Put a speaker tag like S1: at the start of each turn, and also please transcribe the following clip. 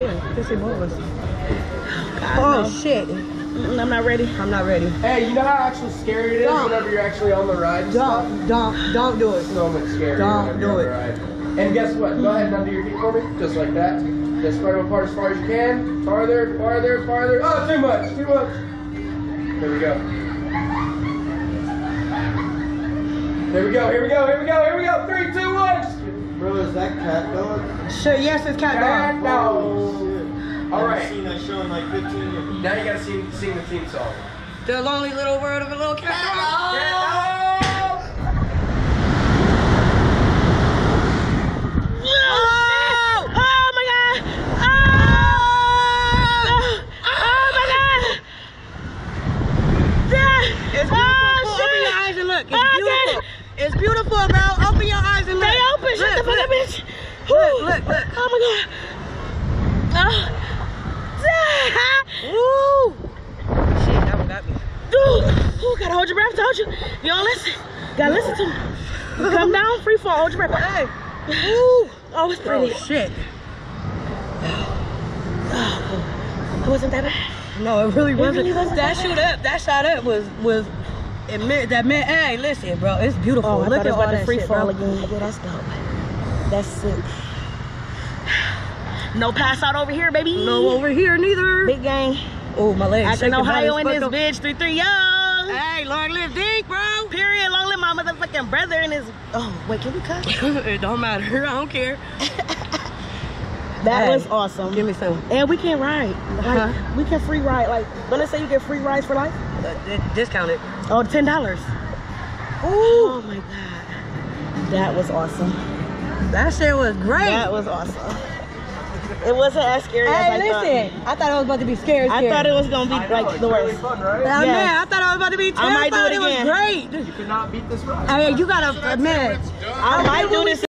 S1: Yeah, kiss it both of us.
S2: Oh,
S1: Oh shit.
S2: I'm not ready.
S1: I'm not ready.
S3: Hey, you know how actually scary it is
S1: Don't.
S3: whenever you're actually on the ride?
S1: Don't, don't, don't do it.
S3: It's so much scarier
S1: Don't do it.
S3: And guess what? Go ahead and undo your feet for me, just like that. Just spread them apart as far as you can. Farther, farther, farther. Oh, too much, too much. Here we go. Here we go, here we go, here we go, here we go. Three, two, one.
S4: Bro, is that CatDog?
S1: Shit, yes, it's cat
S3: And
S1: dog.
S3: no. Oh, All
S4: I've seen that show in like 15 years.
S3: Now you gotta sing, sing the theme song.
S1: The lonely little world of a little cat dog.
S3: Get out!
S2: Oh, oh my god! Oh, oh my god!
S1: It's beautiful.
S2: Oh,
S1: open your
S2: oh,
S1: eyes and look. It's
S2: Oh,
S1: beautiful. It's beautiful, bro. Open your eyes look.
S2: Shut the
S1: Look,
S2: fuck up,
S1: look.
S2: bitch.
S1: Look, look, look.
S2: Oh my god. Oh.
S1: Woo! Shit, that one got me.
S2: Dude, Ooh, gotta hold your breath. Told you. You don't listen. Gotta listen to me. Come down, free fall. Hold your breath.
S1: Hey.
S2: Woo. Oh, it's
S1: Oh
S2: pretty.
S1: shit. Oh.
S2: It wasn't that bad.
S1: No, it really wasn't.
S2: really wasn't
S1: that
S2: that
S1: shoot up, that shot up was was it meant that man. hey, listen, bro, it's beautiful.
S2: Oh, I
S1: Look at all that
S2: free
S1: shit,
S2: fall
S1: bro.
S2: again. Yeah, that's dope. That's sick. No pass out over here, baby.
S1: No over here neither.
S2: Big gang.
S1: Oh, my legs. Shaking
S2: Ohio in this bitch. Three three young.
S1: Hey, long live Dink, bro.
S2: Period. Long live my motherfucking brother and his. Oh wait, can we cut?
S1: it don't matter. I don't care.
S2: That
S1: Hey,
S2: was awesome.
S1: Give me some.
S2: And we can ride. Like
S1: Uh-huh.
S2: we can free ride. Like don't say you get free rides for life?
S1: Uh, di- discounted.
S2: Oh, ten dollars. Oh my god. That was awesome.
S1: That shit was great.
S2: That was awesome. It wasn't as scary as
S1: hey,
S2: I
S1: listen. I thought I was about to be scared.
S2: thought. I thought it was gonna be
S3: know,
S2: like
S3: it's
S2: the
S3: really
S2: worst.
S3: fun, right?
S1: Hell
S2: Yes.
S1: yeah, I thought I was about to be
S2: I might do it
S1: was
S2: again.
S1: great.
S3: You cannot beat this ride.
S1: Hey, you gotta admit.
S2: I might do this